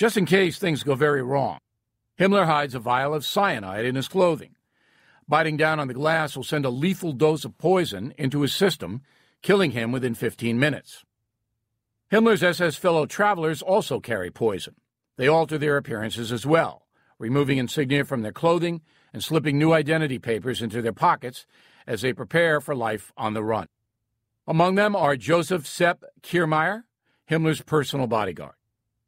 Just in case things go very wrong, Himmler hides a vial of cyanide in his clothing. Biting down on the glass will send a lethal dose of poison into his system, killing him within 15 minutes. Himmler's SS fellow travelers also carry poison. They alter their appearances as well, removing insignia from their clothing and slipping new identity papers into their pockets as they prepare for life on the run. Among them are Joseph Sepp Kiermaier, Himmler's personal bodyguard,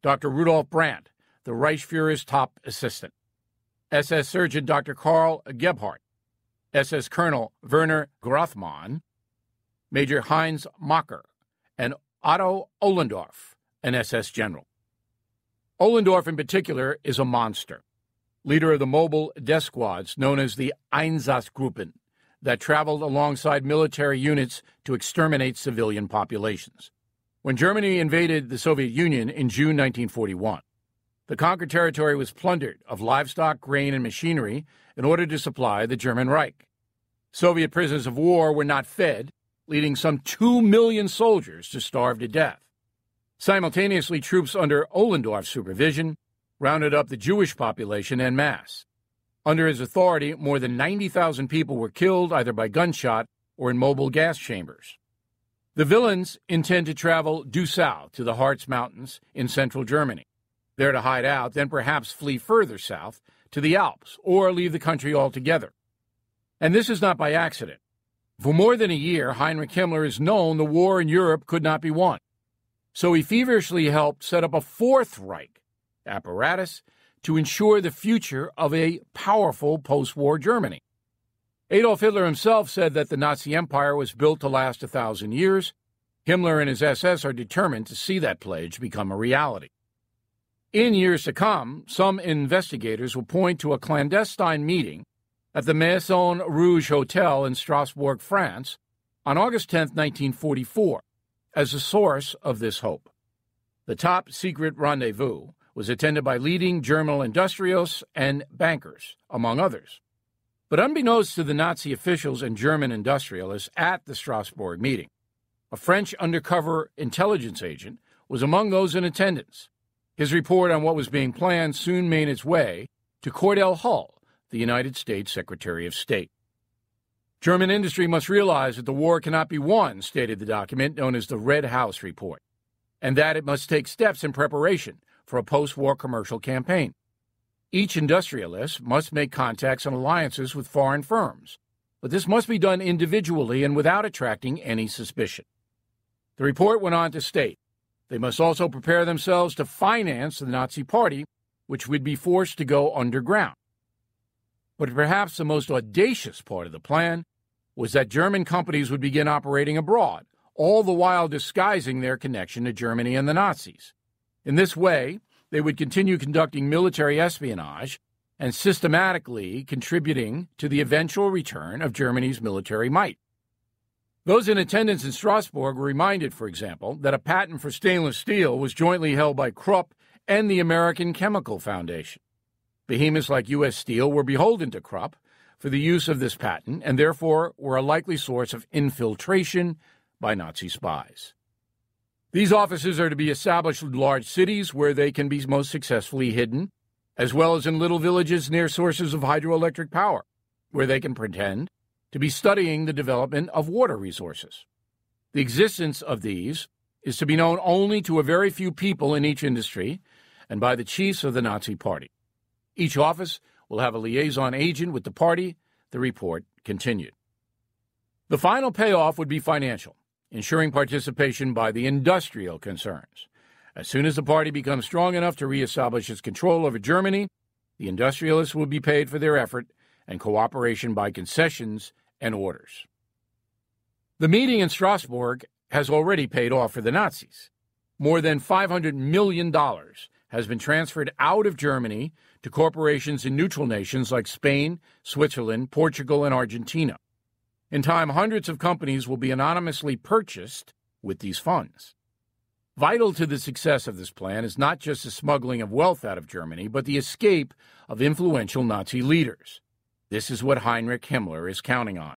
Dr. Rudolf Brandt, the Reichsfuhrer's top assistant, SS Surgeon Dr. Karl Gebhardt, SS Colonel Werner Grothmann, Major Heinz Macher, and Otto Ohlendorf, an SS general. Ohlendorf, in particular, is a monster, leader of the mobile death squads known as the Einsatzgruppen that traveled alongside military units to exterminate civilian populations. When Germany invaded the Soviet Union in June 1941, the conquered territory was plundered of livestock, grain, and machinery in order to supply the German Reich. Soviet prisoners of war were not fed, leading some 2 million soldiers to starve to death. Simultaneously, troops under Ohlendorf's supervision rounded up the Jewish population en masse. Under his authority, more than 90,000 people were killed either by gunshot or in mobile gas chambers. The villains intend to travel due south to the Harz Mountains in central Germany, there to hide out, then perhaps flee further south to the Alps or leave the country altogether. And this is not by accident. For more than a year, Heinrich Himmler has known the war in Europe could not be won. So he feverishly helped set up a Fourth Reich apparatus to ensure the future of a powerful post war Germany. Adolf Hitler himself said that the Nazi Empire was built to last a thousand years. Himmler and his SS are determined to see that pledge become a reality. In years to come, some investigators will point to a clandestine meeting at the Maison Rouge Hotel in Strasbourg, France, on August 10, 1944, as the source of this hope. The top secret rendezvous was attended by leading German industrialists and bankers, among others. But unbeknownst to the Nazi officials and German industrialists at the Strasbourg meeting, a French undercover intelligence agent was among those in attendance. His report on what was being planned soon made its way to Cordell Hull, the United States Secretary of State. German industry must realize that the war cannot be won, stated the document known as the Red House Report, and that it must take steps in preparation for a post war commercial campaign. Each industrialist must make contacts and alliances with foreign firms, but this must be done individually and without attracting any suspicion. The report went on to state they must also prepare themselves to finance the Nazi Party, which would be forced to go underground. But perhaps the most audacious part of the plan was that German companies would begin operating abroad, all the while disguising their connection to Germany and the Nazis. In this way, they would continue conducting military espionage and systematically contributing to the eventual return of Germany's military might. Those in attendance in Strasbourg were reminded, for example, that a patent for stainless steel was jointly held by Krupp and the American Chemical Foundation. Behemoths like U.S. Steel were beholden to Krupp for the use of this patent and therefore were a likely source of infiltration by Nazi spies. These offices are to be established in large cities where they can be most successfully hidden, as well as in little villages near sources of hydroelectric power, where they can pretend to be studying the development of water resources. The existence of these is to be known only to a very few people in each industry and by the chiefs of the Nazi Party. Each office will have a liaison agent with the party, the report continued. The final payoff would be financial ensuring participation by the industrial concerns. As soon as the party becomes strong enough to reestablish its control over Germany, the industrialists will be paid for their effort and cooperation by concessions and orders. The meeting in Strasbourg has already paid off for the Nazis. More than $500 million has been transferred out of Germany to corporations in neutral nations like Spain, Switzerland, Portugal, and Argentina. In time, hundreds of companies will be anonymously purchased with these funds. Vital to the success of this plan is not just the smuggling of wealth out of Germany, but the escape of influential Nazi leaders. This is what Heinrich Himmler is counting on.